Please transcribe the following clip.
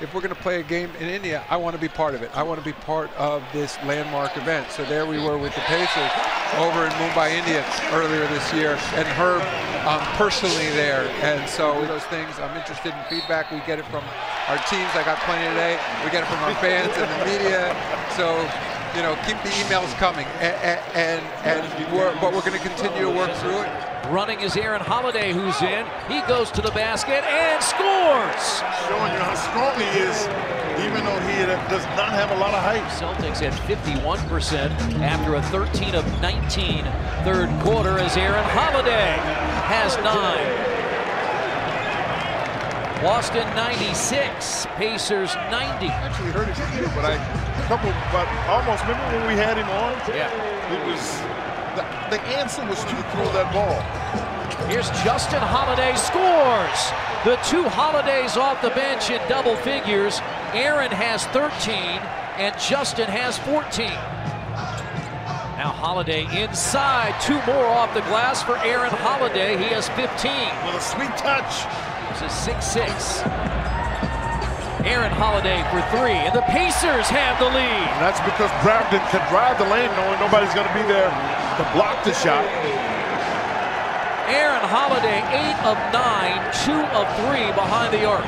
if we're going to play a game in India, I want to be part of it. I want to be part of this landmark event. So there we were with the Pacers over in Mumbai, India earlier this year, and Herb um, personally there. And so those things, I'm interested in feedback. We get it from our teams. I got plenty today. We get it from our fans and the media. So you know, keep the emails coming, and, and, and we're, but we're going to continue to work through it. Running is Aaron Holiday, who's in. He goes to the basket and scores. Showing you how strong he is, even though he does not have a lot of height. Celtics at 51% after a 13 of 19 third quarter as Aaron Holiday has nine. Boston 96, Pacers 90. Actually hurt his ear, but I a couple, but almost remember when we had him on? Yeah. It was the, the answer was to throw that ball. Here's Justin Holiday scores. The two Holidays off the bench in double figures. Aaron has 13 and Justin has 14. Now Holiday inside, two more off the glass for Aaron Holiday. He has 15. With a sweet touch. This is 6-6. Aaron Holiday for three, and the Pacers have the lead. And that's because Brogdon can drive the lane knowing nobody's going to be there to block the shot. Aaron Holiday, eight of nine, two of three behind the arc.